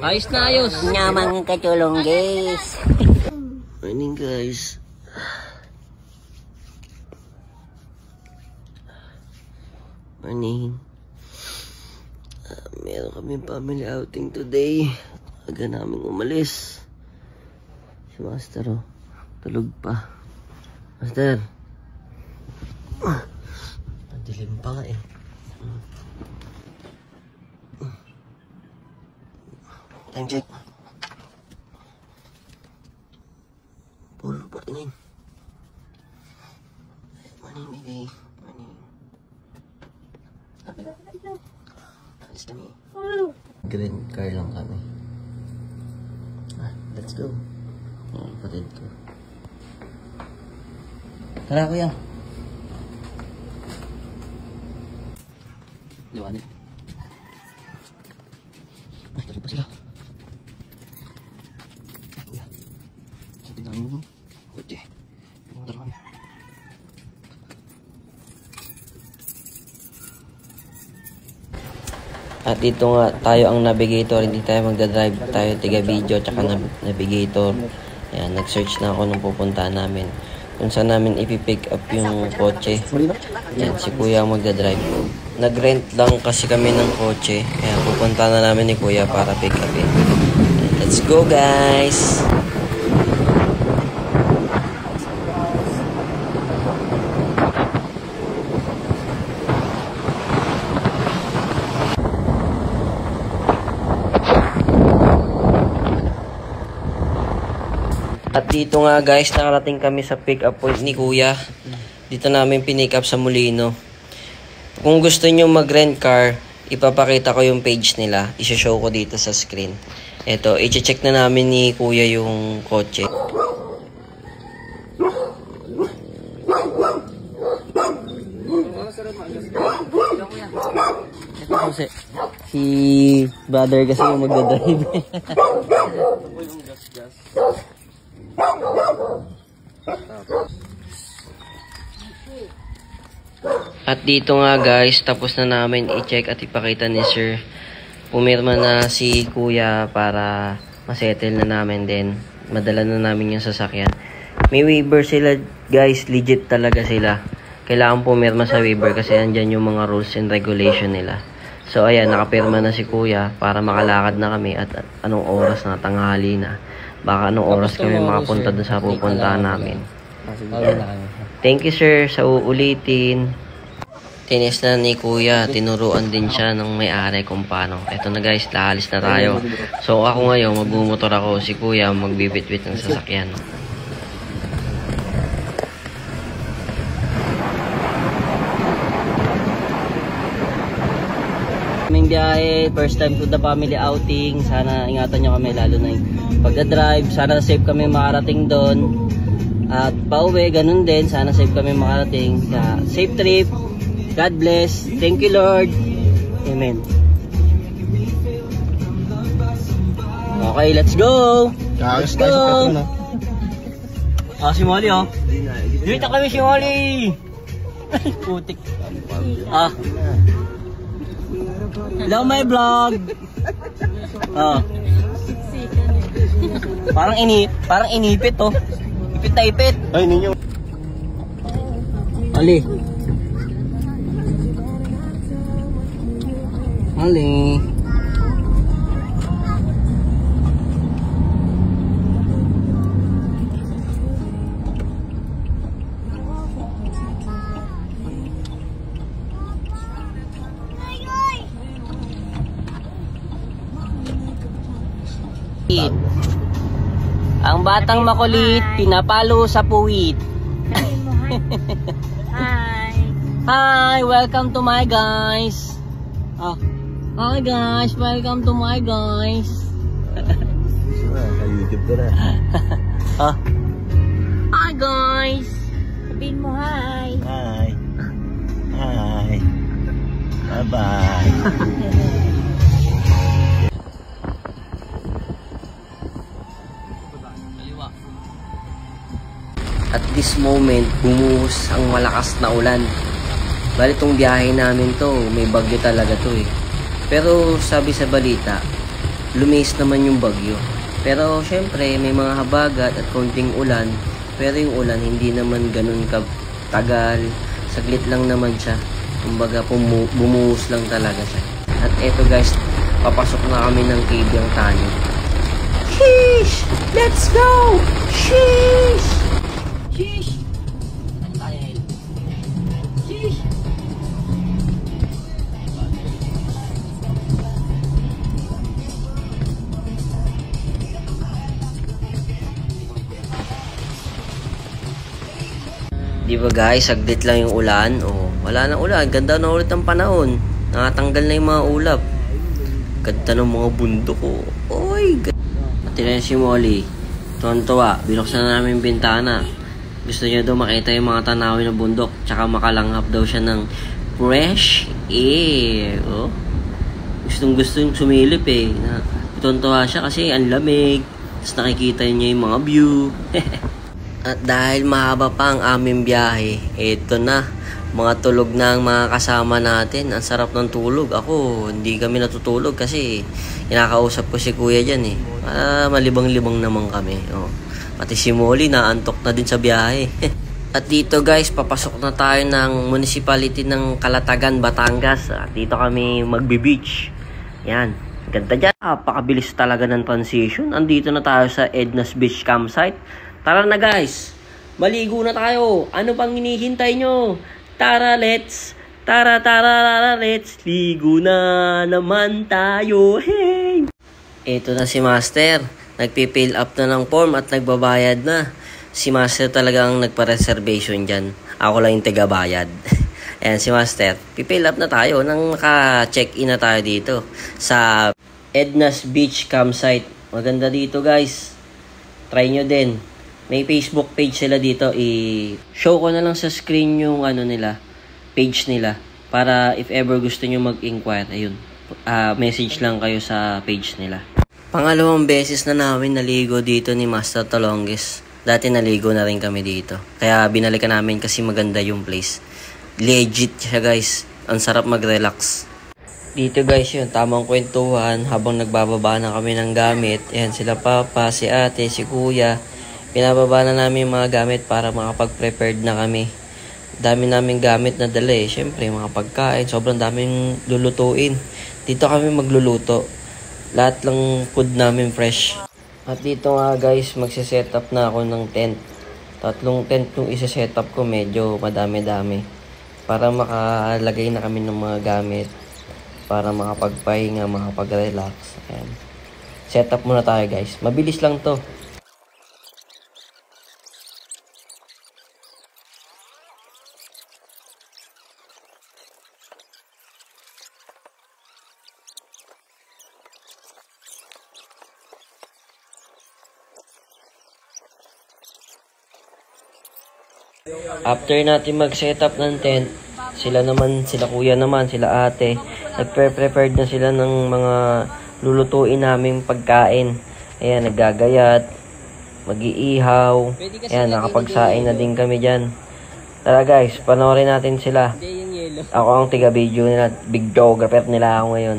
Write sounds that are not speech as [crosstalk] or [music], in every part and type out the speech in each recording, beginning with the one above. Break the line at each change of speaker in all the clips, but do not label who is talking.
Ayos na ayos.
Namang katulong guys.
Morning guys. Morning. Ah, meron kami family outing today. Aga namin umalis. Si Master oh. Tulog pa. Master. Ah, Madilim pa nga eh. Time check. Puro pa rin. Morning, baby. Morning. Alis kami. Green car lang kami. Ah, let's go. Oh, patid ko. Tara, kuya. Liwanit. Ay, tuloy pa sila. Kuya. Sabi namin mo. Kotse. Yung dalawa niya. At dito nga, tayo ang navigator, hindi tayo magdadrive, tayo tiga video tsaka nav- navigator. Ayan, nag-search na ako nung pupuntahan namin. Kung saan namin ipipick up yung kotse. Ayan, si kuya magdadrive. Nag-rent lang kasi kami ng kotse. Kaya pupunta na namin ni kuya para pick upin. Ayan, Let's go guys! Dito nga guys, nakarating kami sa pick up point ni Kuya. Dito namin pinick up sa Molino. Kung gusto nyo mag-rent car, ipapakita ko yung page nila. Isha-show ko dito sa screen. Ito, i-check na namin ni Kuya yung kotse. Kasi si brother kasi yung magdadrive. [laughs] At dito nga guys, tapos na namin i-check at ipakita ni sir. Pumirma na si kuya para masettle na namin din. Madala na namin yung sasakyan. May waiver sila guys, legit talaga sila. Kailangan pumirma sa waiver kasi andyan yung mga rules and regulation nila. So ayan, nakapirma na si kuya para makalakad na kami at, at anong oras na tanghali na. Baka anong oras kami makapunta dun sa pupuntahan namin. Thank you sir sa uulitin. Tinis na ni kuya, tinuruan din siya ng may-ari kung paano. Eto na guys, laalis na tayo. So ako ngayon, magbumotor ako. Si kuya, magbibitbit ng sasakyan. Kaming biyahe, first time to the family outing. Sana ingatan nyo kami lalo na yung pagda-drive. Sana safe kami makarating doon. At pauwi, ganun din. Sana safe kami makarating. Kaya, safe trip. God bless. Thank you Lord. Amen. Okay, let's go! Let's go! Ah, si Molly oh. Dito kami si Molly! [laughs] Putik. Ah. Hello, my vlog. Oh. Parang ini, parang inipit oh. Ipit na ipit.
Ay, ninyo.
Ali. Ali. Ang batang makulit, pinapalo sa puwit. [laughs]
Hi.
Hi, welcome to my guys. Oh. Hi guys, welcome to my guys.
YouTube ko na.
Oh. Hi guys.
Sabihin mo hi.
Hi. Hi. Bye-bye. [laughs]
At this moment, bumuhos ang malakas na ulan. Bali tong biyahe namin to, may bagyo talaga to eh. Pero sabi sa balita, lumis naman yung bagyo. Pero syempre, may mga habagat at konting ulan. Pero yung ulan, hindi naman ganun katagal. Saglit lang naman siya. Kumbaga, bumuhos lang talaga siya. At eto guys, papasok na kami ng cave yung tani. Sheesh! Let's go! Sheesh! Sheesh! Sheesh! Di guys, saglit lang yung ulan. Oh, wala na ulan. Ganda na ulit ang panahon. Nakatanggal na yung mga ulap. Ganda ng mga bundok oh. Oy, Pati na si Molly. Tuwan-tuwa. Binuksan na namin bintana. Gusto niya daw makita yung mga tanawin ng bundok. Tsaka makalanghap daw siya ng fresh air. Oh. Gustong gusto yung sumilip eh. Na, tuwan-tuwa siya kasi ang lamig. Tapos nakikita niya yung mga view. [laughs] At dahil mahaba pa ang aming biyahe, eto na. Mga tulog na ang mga kasama natin. Ang sarap ng tulog. Ako, hindi kami natutulog kasi kinakausap ko si kuya dyan eh. Ah, malibang-libang naman kami. Oh. Pati si Molly naantok na din sa biyahe. [laughs] At dito guys, papasok na tayo ng municipality ng Kalatagan, Batangas. At dito kami magbe-beach. Yan. Ganda dyan. Napakabilis talaga ng transition. Andito na tayo sa Edna's Beach Campsite. Tara na guys. Maligo na tayo. Ano pang hinihintay nyo? Tara, let's. Tara, tara, tara, let's. Ligo na naman tayo. [laughs] Hey! Ito na si Master. Nagpipill up na ng form at nagbabayad na. Si Master talagang nagpa-reservation dyan. Ako lang yung tigabayad. [laughs] Ayan si Master. Pipill up na tayo nang naka-check-in na tayo dito sa Edna's Beach Campsite. Maganda dito guys. Try nyo din. May Facebook page sila dito. I-show ko na lang sa screen yung ano nila, page nila. Para if ever gusto nyo mag-inquire, ayun. ah, message lang kayo sa page nila. Pangalawang beses na namin naligo dito ni Master Talonges. Dati naligo na rin kami dito. Kaya binalikan namin kasi maganda yung place. Legit siya guys. Ang sarap mag-relax. Dito guys yun, tamang kwentuhan habang nagbababa na kami ng gamit. Ayan, sila papa, si ate, si kuya. Pinababa na namin mga gamit para makapag-prepared na kami. Dami namin gamit na dala eh. Siyempre, mga pagkain. Sobrang daming lulutuin. Dito kami magluluto. Lahat lang food namin fresh. At dito nga guys, magsiset up na ako ng tent. Tatlong tent yung isa-set up ko, medyo madami-dami. Para makalagay na kami ng mga gamit. Para makapagpahinga, makapag-relax. Ayan. Set up muna tayo guys. Mabilis lang to. After natin mag-setup ng tent, sila naman, sila kuya naman, sila ate, nagpe-prepared na sila ng mga lulutuin naming pagkain. Ayan, naggagayat, mag-iihaw. Ayan, nakapagsaing na din kami dyan. Tara guys, panoorin natin sila. Ako ang tiga-video nila, big geographer nila ako ngayon.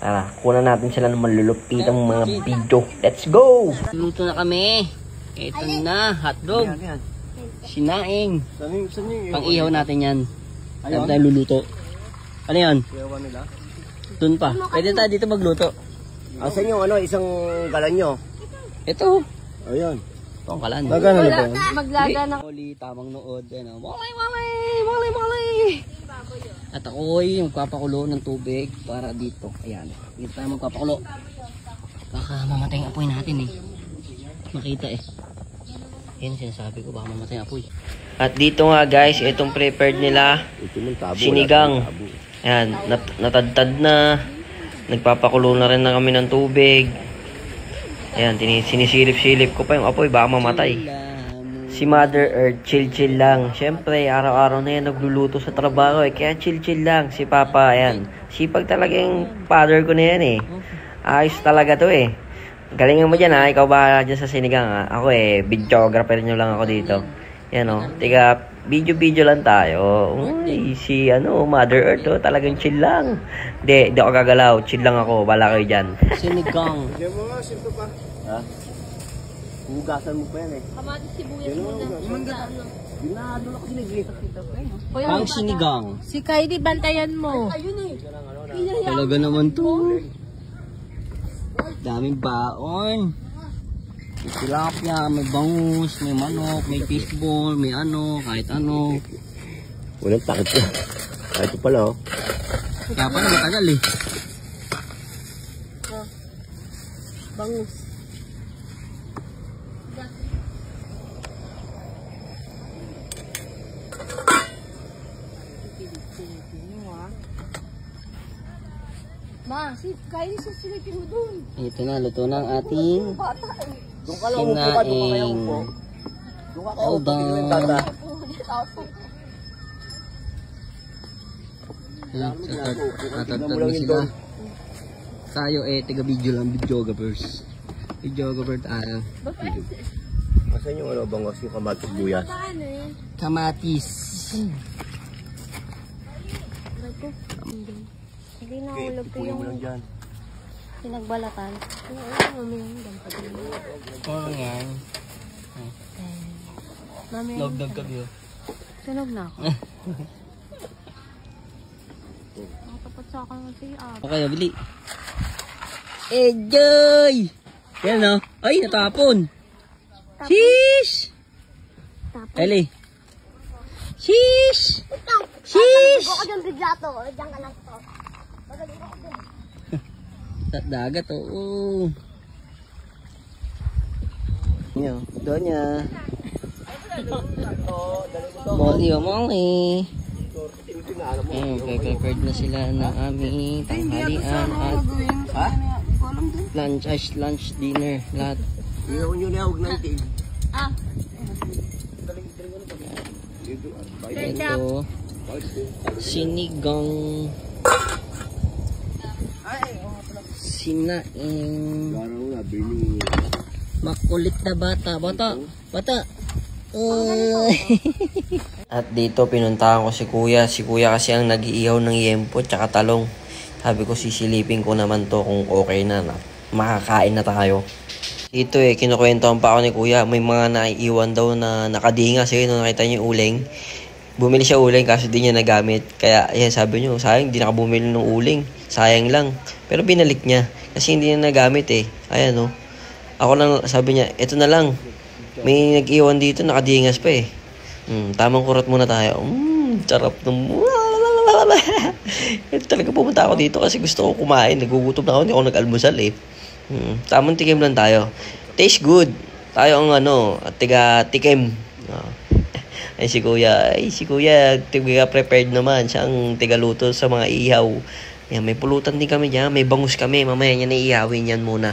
Tara, kunan natin sila ng malulupitang mga video. Let's go! Luto na kami. Ito na, hotdog. Sinaing. Pang ihaw natin yan. Ayaw tayo luluto. Ano yan? Dun pa. Pwede tayo dito magluto.
Asan yung ano, isang galan nyo?
Ito.
Ayun.
Ito ang kalan.
Magkano na ba yan?
Maglaga ng...
Moli, tamang nood. Ano, moli, moli, moli, moli. At ako ay magpapakulo ng tubig para dito. Ayan. Dito tayo magpapakulo. Baka mamatay ang apoy natin eh. Makita eh. Yan sinasabi ko, baka mamatay apoy. At dito nga guys, itong prepared nila. Sinigang. Ayan, nat natadtad na. Nagpapakulo na rin na kami ng tubig. Ayan, sinisilip-silip ko pa yung apoy, baka mamatay. Si Mother Earth, chill-chill lang. Siyempre, araw-araw na yan nagluluto sa trabaho eh. Kaya chill-chill lang. Si Papa, ayan. Sipag talaga yung father ko na yan eh. Ayos talaga to eh. Galingan mo dyan ha. Ikaw ba dyan sa sinigang ha? Ako eh, videographer nyo lang ako dito. Yan o. Tiga Video-video lang tayo. Uy, si ano, Mother Earth, oh, talagang chill lang. Hindi, hindi ako gagalaw. Chill lang ako. Wala kayo dyan. Sinigang.
Diyan mo nga, simple pa. Ha? Hugasan mo pa yan eh.
Kamatis sibuyas muna. Ano?
Ginado na kasi naglipat kita pa eh.
Pang sinigang.
Si Kylie, bantayan mo.
Ayun eh.
Talaga naman to. Daming baon. May tilapia, may bangus, may manok, may fishball, may ano, kahit ano.
Walang takot ko. Kahit ito pala oh.
Kaya pala matagal eh.
Bangus. Kylie sa silipin mo dun.
Ito na, luto na ang ating
eh.
Doon doon
sinaing.
upo. Doon ka kaya
Hold
upo, tingnan yung
on.
tata.
Tapos,
Ayan, tatag-
Tingnan
Tatagtag
mo
na sila.
doon.
Tayo eh, taga video lang, videographers. Videographer tayo.
Asan yung ano, bangos yung kamatis buyas?
eh?
Kamatis.
Hindi na ulog ko yung
mo lang dyan.
Pinagbalatan. Yung dampad mo.
Oo nga.
Mami yung
Logdog kami oh.
sunog na ako. [laughs] Nakatapat sa akin kasi ah.
Okay, bili. Enjoy! Yan no? Ay, natapon. Sheesh! Eli. Sheesh! Sheesh!
Ako dyan bigla to. Diyan ka lang to.
Sa dagat, oo. Yan, doon niya. Molly, oh, Molly. Ayun, prepared na sila ng aming tanghalian at
Ha?
lunch, ice lunch, dinner, lahat.
Iyaw nyo na, huwag na itig.
Ah,
Ito, sinigang, sinaing,
bini.
makulit na bata, bata, bata. Uy. [laughs] At dito pinuntahan ko si kuya. Si kuya kasi ang nag-iihaw ng yempo tsaka talong. Sabi ko sisilipin ko naman to kung okay na, na makakain na tayo. Dito eh, kinukwentuhan pa ako ni kuya. May mga naiiwan daw na nakadingas eh. Nung nakita niyo yung uling. Bumili siya uling kaso di niya nagamit. Kaya ayan, sabi niyo, sayang di nakabumili ng uling. Sayang lang. Pero binalik niya. Kasi hindi niya nagamit eh. Ayan oh. Ako lang, sabi niya, ito na lang. May nag-iwan dito, nakadingas pa eh. Mm, tamang kurot muna tayo. Mm, sarap ng... [laughs] Talaga pumunta ako dito kasi gusto ko kumain. Nagugutom na ako, hindi ako nag-almusal eh. Mm, tamang tikim lang tayo. Taste good. Tayo ang ano, tiga tikim. Ah. Ay si kuya, ay si kuya, tiga prepared naman. Siya ang tiga luto sa mga ihaw. Yan, may pulutan din kami dyan. May bangus kami. Mamaya niya na ihawin yan muna.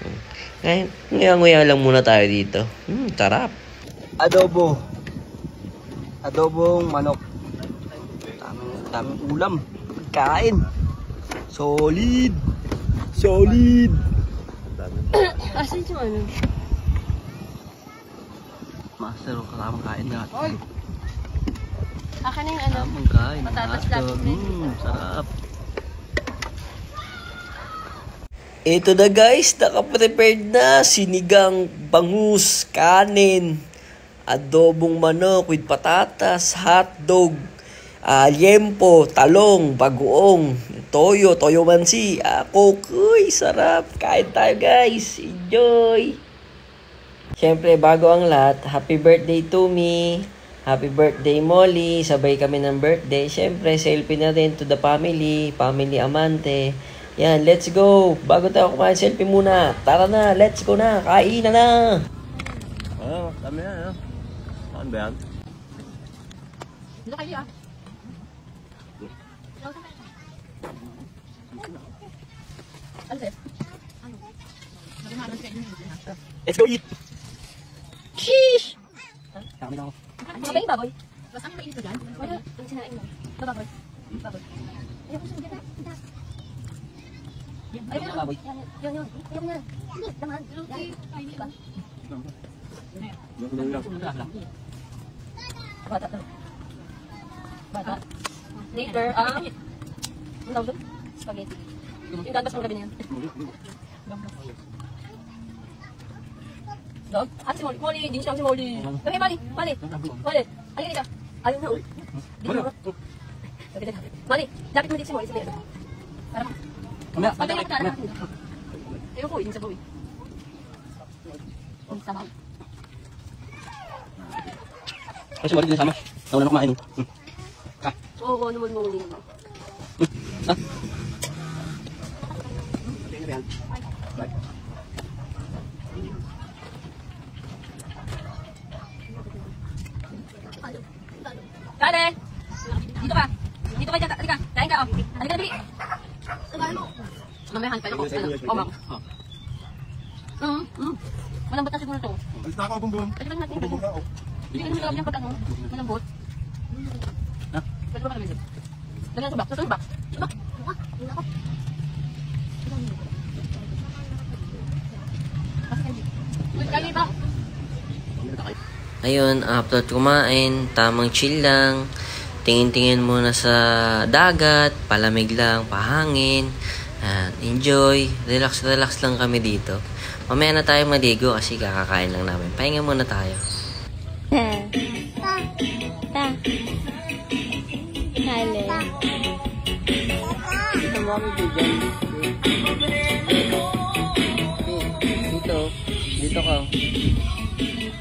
Mm. Ngayon, nguya-nguya lang muna tayo dito. Hmm, sarap.
Adobo. Adobong manok. Tamang, tamang ulam. Kain. Solid. Solid.
asan yung ano?
Master, o katamang kain na.
Akin na yung ano?
Tamang kain.
Patatas
Master.
lapis na yun.
Mm, sarap.
Ito na guys, nakaprepared na. Sinigang, bangus, kanin, adobong manok with patatas, hotdog, uh, liempo, talong, bagoong, toyo, toyo mansi, uh, kuy, sarap. Kain tayo guys. Enjoy! Siyempre, bago ang lahat, happy birthday to me. Happy birthday, Molly. Sabay kami ng birthday. Siyempre, selfie na rin to the family. Family Amante. Yan, let's go. Bago tayo kumain, selfie muna. Tara na, let's go na. Kain na na.
Oo, kami na, ano? Saan ba yan?
Dito kayo ah. Ano?
Let's go eat.
Sheesh!
Kami na ako.
Ano ba yung baboy? Mas ang mainit ko dyan? Wala. Ang sinain mo. Ito baboy. Baboy. Ayoko sa mga Ayoko na.
Baboy.
Yan, yun, yun. Ayoko na. Hindi, naman. Yan. Diba? Bata daw. Bata. Later, ah, ano tawag doon? Spaghetti. Yung gatas mo gabi na yan. Dog? Ah, si Molly. Molly, di siya si Molly. Okay, Molly. Molly. Molly. Ayun ka. Ayun na, Sabi na. Molly, lapit mo dito si Molly. Sabi na. Para.
Mamaya,
Pagkaya ka na. Ayun po, yun sa buwi. Ang sama.
Ay, si Marit din sama. Nauna na kumain. Hmm.
Oo, ano mo Molly.
Ah.
Kade! Dito ka. Dito ka dyan. Halika. Kain ka. Oh. Halika na, bili. Mamaya hanip kayo ko. Ano? Omang. Mm, mm. Malambot na siguro to.
Alis na ako, bumbum.
Pwede ba natin ito? Hindi ka naman nilagyan ng pag ano. Malambot.
Ha?
Pwede ba kami ito? Lagyan sa box. Sa box. Box. Kali ba?
Ayun, after kumain, tamang chill lang. Tingin-tingin muna sa dagat, palamig lang, pahangin. Ayan, enjoy. Relax, relax lang kami dito. Mamaya na tayo maligo kasi kakakain lang namin. Pahinga muna tayo. Dito. Dito ka.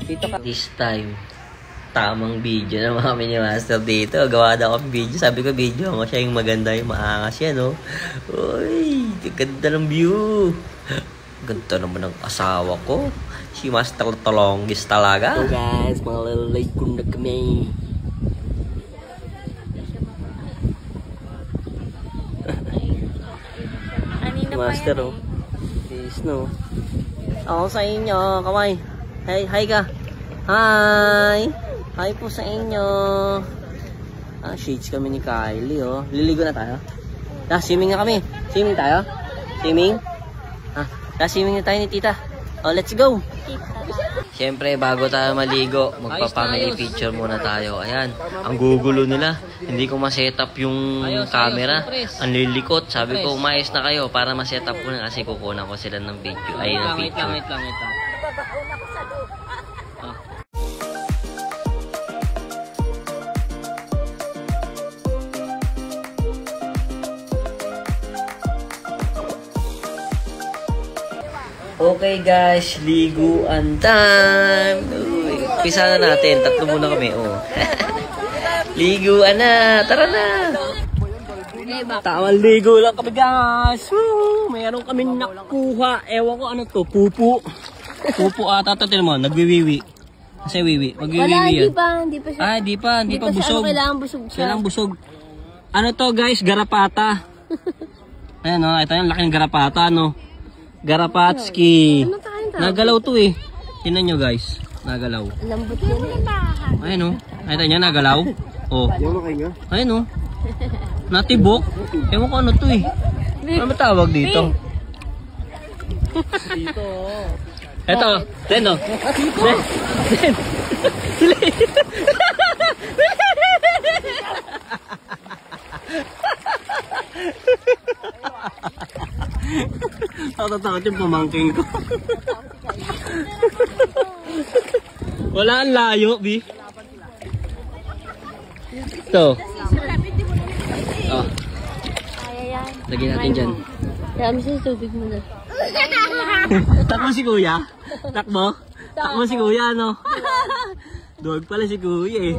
Dito ka. This time, tamang video na kami ni Master dito. Gawa daw akong video. Sabi ko, video mo siya yung maganda, yung maangas yan, no? Uy, ganda ng view. Ganda naman ng asawa ko. Si Master Tolongis talaga. So guys, mga lalay ko na kami.
Kanina pa
Master, oh. Peace, no? Ako sa inyo, kamay. Hi, hi ka. Hi! Hi po sa inyo. Ah, shades kami ni Kylie, oh. Liligo na tayo. Ah, swimming na kami. Swimming tayo? Swimming? Ah, swimming na tayo ni tita. Oh, let's go! Siyempre, bago tayo maligo, magpa-family picture muna tayo. Ayan, ang gugulo nila. Hindi ko ma-setup yung camera. Ang lilikot. Sabi ko, umayos na kayo para ma-setup ko na kasi kukunan ko sila ng video. Ay, ng picture.
lang, wait lang.
Okay guys, liguan time! Uy, pisa na natin. Tatlo muna kami. Oh. [laughs] liguan na! Tara na!
Tamang ligo lang kami guys. Woo! Mayroon kami nakuha. Ewan ko ano to, pupu. Pupu ata to, tinan mo, nagwiwiwi. Kasi wiwi,
Wala,
magwiwiwi
hindi
yan.
pa. Hindi pa siya.
Ah, di pa, di pa busog.
Ano, kailangan busog siya.
Kailangan busog. Ano to guys, garapata. [laughs] Ayan o, ito yung laking garapata no. Garapatski.
Ano?
Nagalaw to eh. Tingnan nyo guys, nagalaw.
Lambot yan eh.
Ayan o, ito niya nagalaw. Oh. Ayan o. Natibok. Ewan ko ano to eh. Ano matawag dito? dito. Ito, Den o. Den. Den. [laughs] Natatakot yung pamangking ko. [laughs] Wala ang layo, Bi. Ito. Oh, lagyan natin dyan.
Dami sa tubig muna. [laughs]
Takbo si kuya. Takbo. Takbo si kuya, no? Dog pala si kuya eh.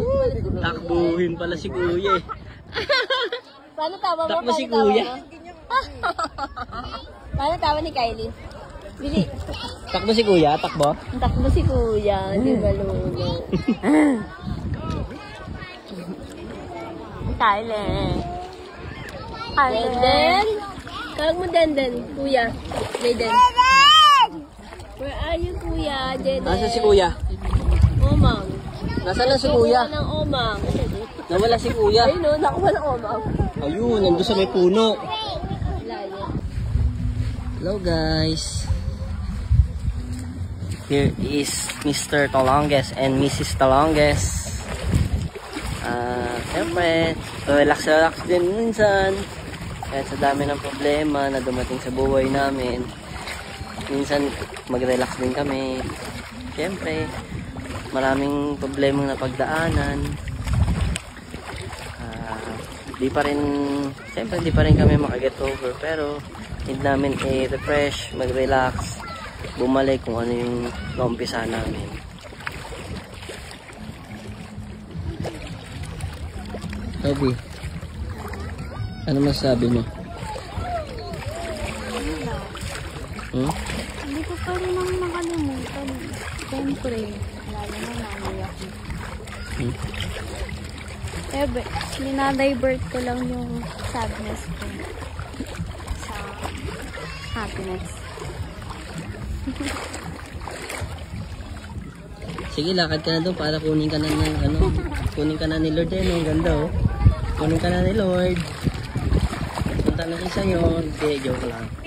Takbuhin pala si kuya eh.
Paano tawa mo?
Takbo si kuya. [laughs]
Paano tawa ni Kylie? Bili.
Takbo si kuya, takbo.
Takbo si kuya. Hindi malunod. Kylie. Denden. Tawag mo Denden, kuya. Denden. Where are you, kuya? Denden.
Nasaan si kuya?
Omang.
Nasaan na si kuya?
Nakuha ng omang.
Nawala si kuya.
Ayun o, nakuha ng omang.
Ayun, nandun sa may puno.
Hello guys. Here is Mr. Talonges and Mrs. Talonges.
Ah, siyempre, relax-relax din minsan. Kahit sa dami ng problema na dumating sa buhay namin. Minsan, mag-relax din kami. Siyempre, maraming problemang napagdaanan. Ah, di pa rin, siyempre di pa rin kami makaget over. Pero, need namin i-refresh, mag-relax, bumalik kung ano yung naumpisa namin. Toby, ano masasabi mo? Hmm?
Hindi ko pa rin ang makalimutan. Siyempre, lalo na nanay ako.
Hmm?
Eh, dinadivert ko lang yung sadness ko happiness.
Sige, lakad ka na doon para kunin ka na ng ano, kunin ka na ni Lord eh? Ang ganda oh. Kunin ka na ni Lord. Punta na siya sa'yo. Hindi, joke lang.